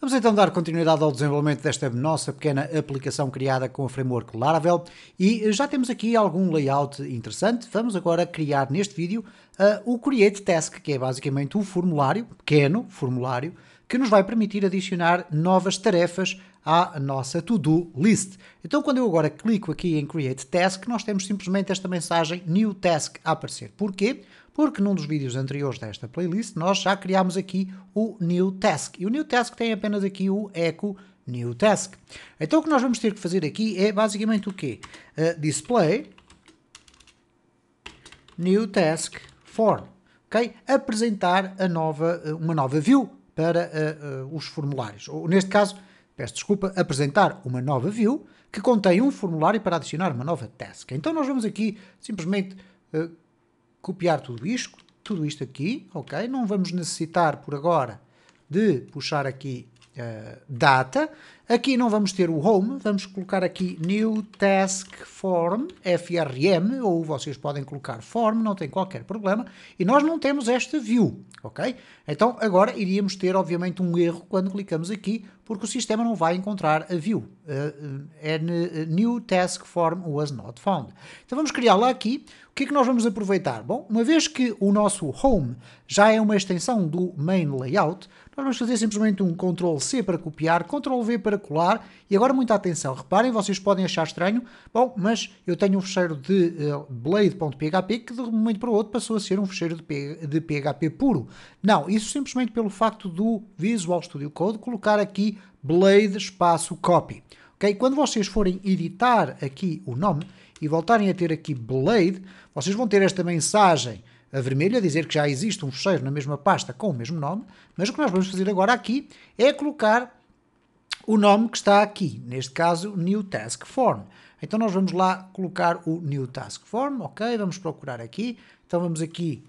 Vamos então dar continuidade ao desenvolvimento desta nossa pequena aplicação criada com o framework Laravel e já temos aqui algum layout interessante. Vamos agora criar neste vídeo uh, o Create Task, que é basicamente um formulário, pequeno formulário, que nos vai permitir adicionar novas tarefas à nossa to-do list. Então, quando eu agora clico aqui em Create Task, nós temos simplesmente esta mensagem New Task a aparecer. Porquê? Porque num dos vídeos anteriores desta playlist nós já criámos aqui o New Task. E o New Task tem apenas aqui o echo New Task. Então o que nós vamos ter que fazer aqui é basicamente o quê? Uh, display New Task Form. Okay? Apresentar a nova, eh, uma nova view para uh, uh, os formulários. Ou, neste caso, peço desculpa, apresentar uma nova view que contém um formulário para adicionar uma nova task. Então nós vamos aqui simplesmente copiar tudo isto, tudo isto aqui, ok? Não vamos necessitar por agora de puxar aqui uh, data. Aqui não vamos ter o home, vamos colocar aqui new task form, FRM, ou vocês podem colocar form, não tem qualquer problema. E nós não temos esta view, ok? Então agora iríamos ter obviamente um erro quando clicamos aqui, porque o sistema não vai encontrar a view. Uh, uh, new task form was not found. Então vamos criá-la aqui. O que é que nós vamos aproveitar? Bom, uma vez que o nosso home já é uma extensão do main layout, vamos fazer simplesmente um Ctrl C para copiar, Ctrl V para colar e agora muita atenção. Reparem, vocês podem achar estranho, bom, mas eu tenho um fecheiro de uh, blade.php que de um momento para o outro passou a ser um fecheiro de, P, de PHP puro. Não, isso simplesmente pelo facto do Visual Studio Code colocar aqui blade espaço copy. Okay? Quando vocês forem editar aqui o nome e voltarem a ter aqui blade, vocês vão ter esta mensagem a vermelha a dizer que já existe um fecheiro na mesma pasta com o mesmo nome, mas o que nós vamos fazer agora aqui é colocar o nome que está aqui, neste caso New Task Form. Então nós vamos lá colocar o New Task Form, ok, vamos procurar aqui, então vamos aqui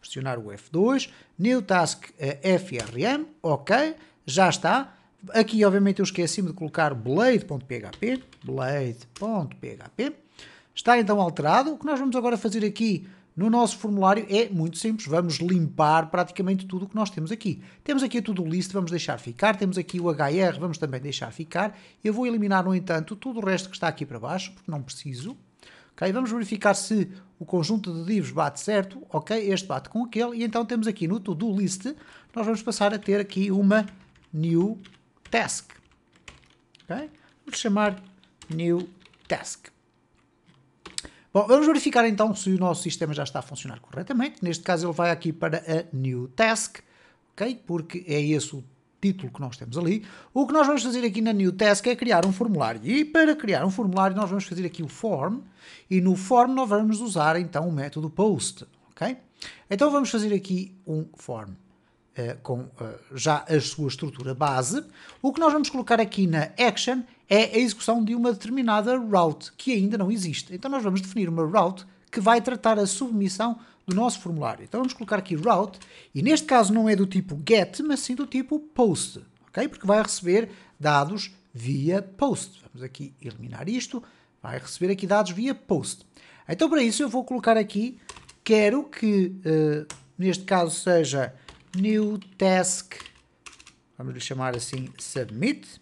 pressionar o F2, New Task eh, FRM, ok, já está. Aqui obviamente eu esqueci-me de colocar blade.php, blade.php, está então alterado. O que nós vamos agora fazer aqui no nosso formulário é muito simples, vamos limpar praticamente tudo o que nós temos aqui. Temos aqui a to-do list, vamos deixar ficar, temos aqui o HR, vamos também deixar ficar. Eu vou eliminar, no entanto, tudo o resto que está aqui para baixo, porque não preciso. Okay, vamos verificar se o conjunto de divs bate certo, ok, este bate com aquele, e então temos aqui no to-do list, nós vamos passar a ter aqui uma new task. Okay? Vamos chamar new task. Bom, vamos verificar então se o nosso sistema já está a funcionar corretamente. Neste caso ele vai aqui para a New Task, ok? Porque é esse o título que nós temos ali. O que nós vamos fazer aqui na New Task é criar um formulário. E para criar um formulário nós vamos fazer aqui o Form. E no Form nós vamos usar então o método Post, ok? Então vamos fazer aqui um Form. Uh, com uh, já a sua estrutura base. O que nós vamos colocar aqui na Action é a execução de uma determinada route que ainda não existe. Então nós vamos definir uma route que vai tratar a submissão do nosso formulário. Então vamos colocar aqui route e neste caso não é do tipo get, mas sim do tipo post, ok? Porque vai receber dados via post. Vamos aqui eliminar isto, vai receber aqui dados via post. Então para isso eu vou colocar aqui, quero que uh, neste caso seja new task, vamos lhe chamar assim submit,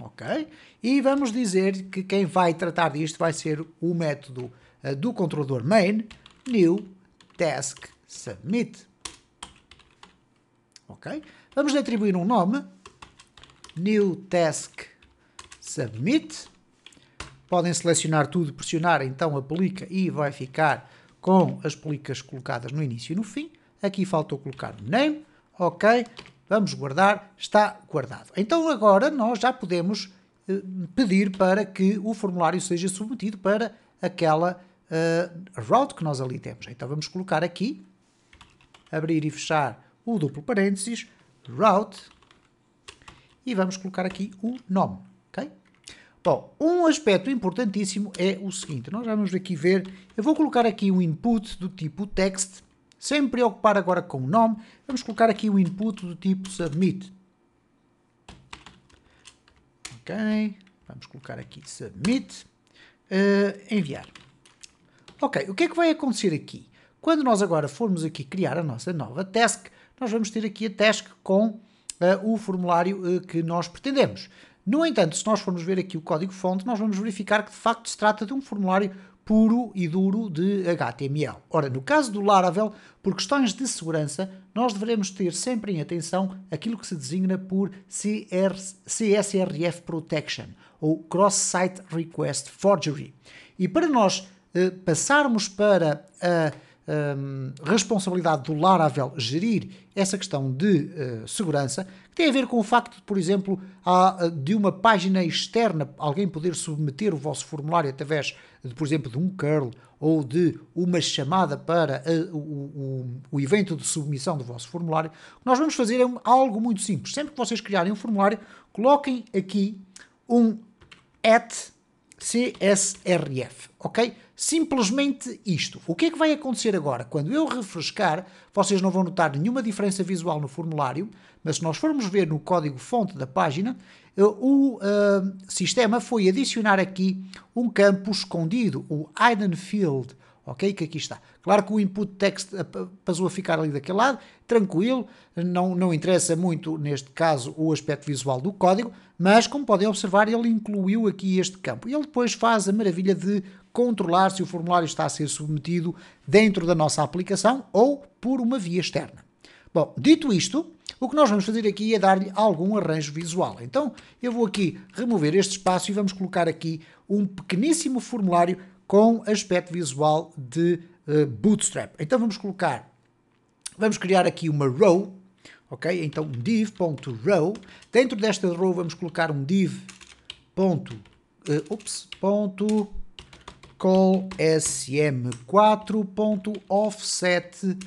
ok? E vamos dizer que quem vai tratar disto vai ser o método uh, do controlador main new task submit, ok? Vamos lhe atribuir um nome new task submit. Podem selecionar tudo, pressionar então aplica e vai ficar com as pelicas colocadas no início e no fim. Aqui faltou colocar name, ok? Vamos guardar, está guardado. Então agora nós já podemos eh, pedir para que o formulário seja submetido para aquela uh, route que nós ali temos. Então vamos colocar aqui, abrir e fechar o duplo parênteses, route, e vamos colocar aqui o nome, ok? Bom, um aspecto importantíssimo é o seguinte, nós vamos aqui ver, eu vou colocar aqui um input do tipo text, sem me preocupar agora com o nome, vamos colocar aqui o input do tipo submit. Ok, vamos colocar aqui submit, uh, enviar. Ok, o que é que vai acontecer aqui? Quando nós agora formos aqui criar a nossa nova task, nós vamos ter aqui a task com uh, o formulário uh, que nós pretendemos. No entanto, se nós formos ver aqui o código-fonte, nós vamos verificar que de facto se trata de um formulário puro e duro de HTML. Ora, no caso do Laravel, por questões de segurança, nós devemos ter sempre em atenção aquilo que se designa por CR, CSRF Protection, ou Cross-Site Request Forgery. E para nós eh, passarmos para a um, responsabilidade do Laravel gerir essa questão de uh, segurança, tem a ver com o facto por exemplo, há, de uma página externa alguém poder submeter o vosso formulário através, de, por exemplo, de um curl ou de uma chamada para o, o, o, evento de submissão do vosso formulário, o que nós vamos fazer é algo muito simples. Sempre que vocês criarem um formulário, coloquem aqui um at CSRF, ok? Simplesmente isto. O que é que vai acontecer agora? Quando eu refrescar, vocês não vão notar nenhuma diferença visual no formulário, mas se nós formos ver no código-fonte da página, eh, o uh, sistema foi adicionar aqui um campo escondido, o hidden field, ok? Que aqui está. Claro que o input text passou a ficar ali daquele lado, tranquilo, não, não interessa muito neste caso o aspecto visual do código, mas como podem observar, ele incluiu aqui este campo. Ele depois faz a maravilha de controlar se o formulário está a ser submetido dentro da nossa aplicação ou por uma via externa. Bom, dito isto, o que nós vamos fazer aqui é dar-lhe algum arranjo visual. Então, eu vou aqui remover este espaço e vamos colocar aqui um pequeníssimo formulário com aspecto visual de uh, Bootstrap. Então vamos colocar, vamos criar aqui uma row, ok? Então div.row, dentro desta row vamos colocar um div. Ponto, uh, ups, ponto, call sm4.offset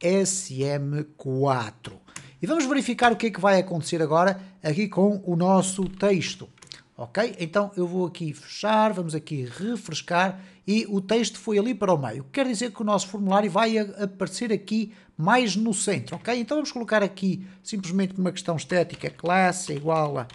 sm4. E vamos verificar o que é que vai acontecer agora aqui com o nosso texto. Ok? Então eu vou aqui fechar, vamos aqui refrescar e o texto foi ali para o meio. Quer dizer que o nosso formulário vai aparecer aqui mais no centro, ok? Então vamos colocar aqui simplesmente uma questão estética, class é igual a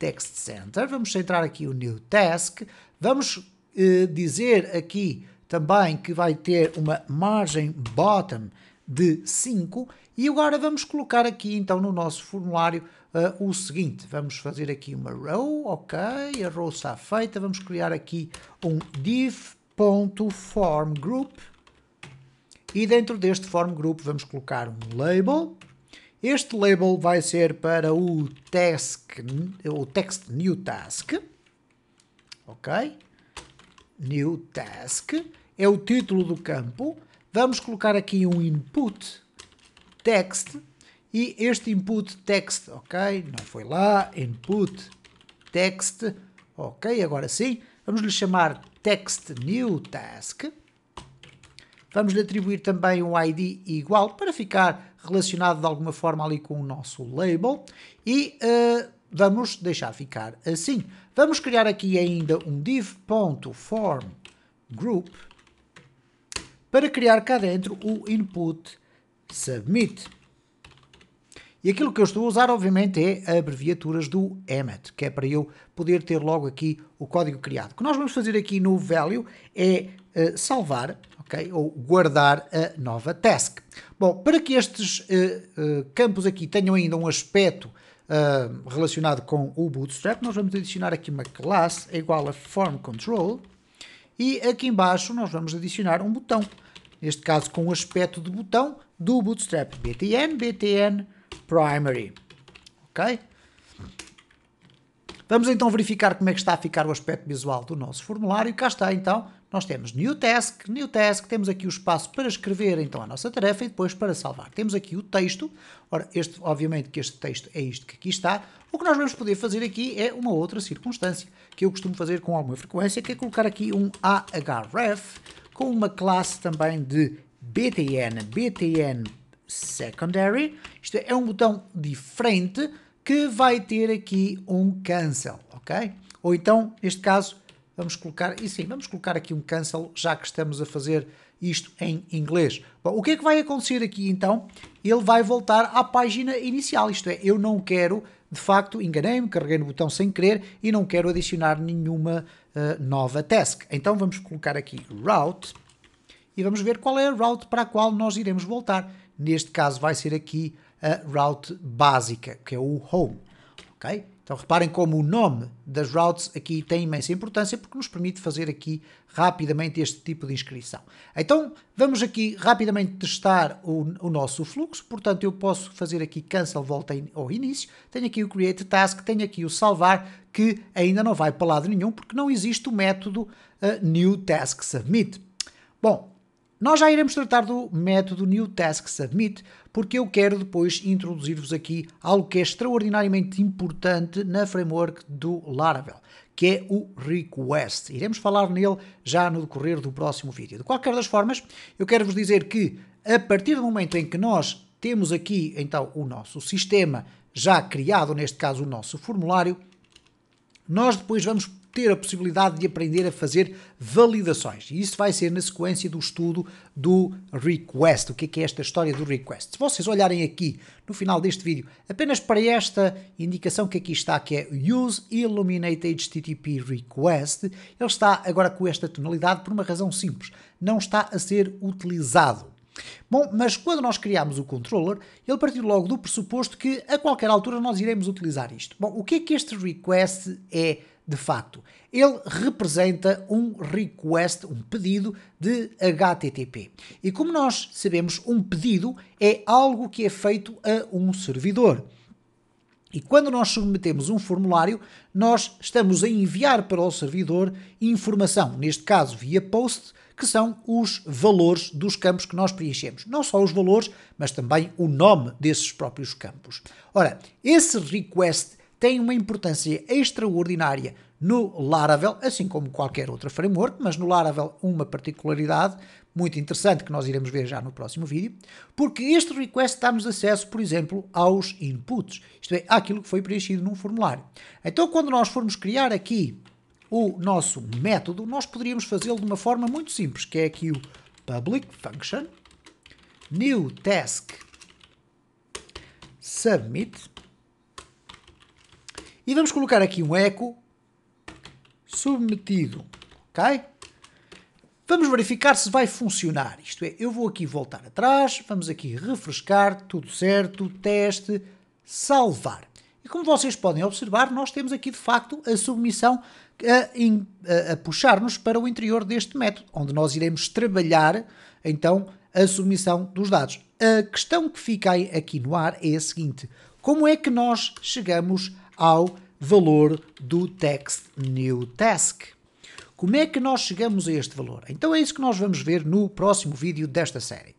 text center. Vamos centrar aqui o new task. Vamos eh, dizer aqui também que vai ter uma margem bottom de 5 e agora vamos colocar aqui então no nosso formulário uh, o seguinte, vamos fazer aqui uma row, ok, a row está feita, vamos criar aqui um div.formGroup e dentro deste form group vamos colocar um label, este label vai ser para o task, o text new task, ok, new task, é o título do campo. Vamos colocar aqui um input text e este input text, ok, não foi lá, input text, ok, agora sim, vamos lhe chamar text new task. Vamos lhe atribuir também um ID igual para ficar relacionado de alguma forma ali com o nosso label e uh, vamos deixar ficar assim. Vamos criar aqui ainda um div.formGroup para criar cá dentro o input submit. E aquilo que eu estou a usar, obviamente, é abreviaturas do Emmet, que é para eu poder ter logo aqui o código criado. O que nós vamos fazer aqui no value é uh, salvar, ok, ou guardar a nova task. Bom, para que estes uh, uh, campos aqui tenham ainda um aspecto relacionado com o Bootstrap, nós vamos adicionar aqui uma classe igual a form control e aqui embaixo nós vamos adicionar um botão, neste caso com o aspecto de botão do Bootstrap, btn, btn primary, ok? Vamos então verificar como é que está a ficar o aspecto visual do nosso formulário. Cá está então, nós temos New Task, New Task, temos aqui o espaço para escrever então a nossa tarefa e depois para salvar. Temos aqui o texto, ora, este, obviamente que este texto é isto que aqui está. O que nós vamos poder fazer aqui é uma outra circunstância, que eu costumo fazer com alguma frequência, que é colocar aqui um ahref com uma classe também de btn, btn secondary. Isto é um botão diferente que vai ter aqui um cancel, ok? Ou então, neste caso, vamos colocar, e sim, vamos colocar aqui um cancel, já que estamos a fazer isto em inglês. Bom, o que é que vai acontecer aqui então? Ele vai voltar à página inicial, isto é, eu não quero, de facto, enganei-me, carreguei no botão sem querer e não quero adicionar nenhuma uh, nova task. Então vamos colocar aqui route e vamos ver qual é a route para a qual nós iremos voltar. Neste caso vai ser aqui a route básica, que é o home. ok? Então reparem como o nome das routes aqui tem imensa importância porque nos permite fazer aqui rapidamente este tipo de inscrição. Então vamos aqui rapidamente testar o, o nosso fluxo, portanto eu posso fazer aqui cancel, volta ao início, tenho aqui o create task, tenho aqui o salvar, que ainda não vai para lado nenhum porque não existe o método uh, new task submit. Bom, nós já iremos tratar do método New Task Submit, porque eu quero depois introduzir-vos aqui algo que é extraordinariamente importante na framework do Laravel, que é o Request. Iremos falar nele já no decorrer do próximo vídeo. De qualquer das formas, eu quero vos dizer que a partir do momento em que nós temos aqui então o nosso sistema já criado, neste caso o nosso formulário, nós depois vamos ter a possibilidade de aprender a fazer validações. E isso vai ser na sequência do estudo do request. O que é, que é esta história do request? Se vocês olharem aqui no final deste vídeo, apenas para esta indicação que aqui está, que é Use Illuminate HTTP Request, ele está agora com esta tonalidade por uma razão simples. Não está a ser utilizado. Bom, mas quando nós criamos o controller, ele partiu logo do pressuposto que a qualquer altura nós iremos utilizar isto. Bom, o que é que este request é de facto. Ele representa um request, um pedido de HTTP. E como nós sabemos, um pedido é algo que é feito a um servidor. E quando nós submetemos um formulário, nós estamos a enviar para o servidor informação, neste caso via post, que são os valores dos campos que nós preenchemos. Não só os valores, mas também o nome desses próprios campos. Ora, esse request tem uma importância extraordinária no Laravel, assim como qualquer outra framework, mas no Laravel uma particularidade muito interessante que nós iremos ver já no próximo vídeo, porque este request dá-nos acesso, por exemplo, aos inputs, isto é, àquilo que foi preenchido num formulário. Então, quando nós formos criar aqui o nosso método, nós poderíamos fazê-lo de uma forma muito simples, que é aqui o public function new task submit e vamos colocar aqui um eco submetido, ok? Vamos verificar se vai funcionar. Isto é, eu vou aqui voltar atrás, vamos aqui refrescar, tudo certo, teste, salvar. E como vocês podem observar, nós temos aqui de facto a submissão a, a, a puxar-nos para o interior deste método, onde nós iremos trabalhar então a submissão dos dados. A questão que fica aqui no ar é a seguinte: como é que nós chegamos ao valor do text new task. Como é que nós chegamos a este valor? Então é isso que nós vamos ver no próximo vídeo desta série.